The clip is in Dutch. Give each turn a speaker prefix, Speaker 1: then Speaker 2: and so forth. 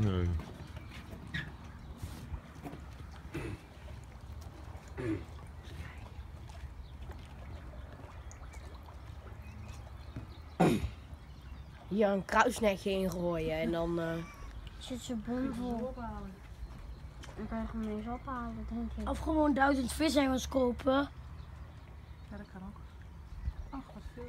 Speaker 1: Nee.
Speaker 2: Hier een kruisnetje in gooien en dan... eh,
Speaker 3: Zit ze bomvol. Dan kan je hem eens ophalen, denk ik.
Speaker 4: Of gewoon duizend vishengels kopen.
Speaker 5: Ja, dat kan ook. Oh, Ach, wat veel.